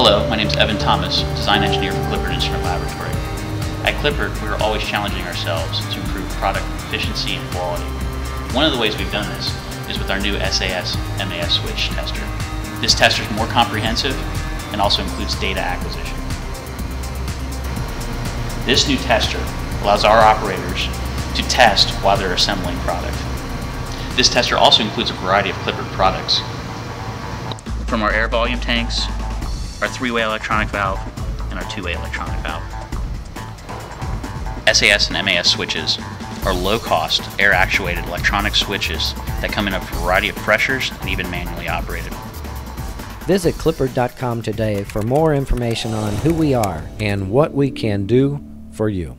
Hello, my name is Evan Thomas, design engineer for Clippard Instrument Laboratory. At Clippard, we are always challenging ourselves to improve product efficiency and quality. One of the ways we've done this is with our new SAS MAS switch tester. This tester is more comprehensive and also includes data acquisition. This new tester allows our operators to test while they're assembling product. This tester also includes a variety of Clippard products. From our air volume tanks, our three-way electronic valve, and our two-way electronic valve. SAS and MAS switches are low-cost, air-actuated electronic switches that come in a variety of pressures and even manually operated. Visit Clippard.com today for more information on who we are and what we can do for you.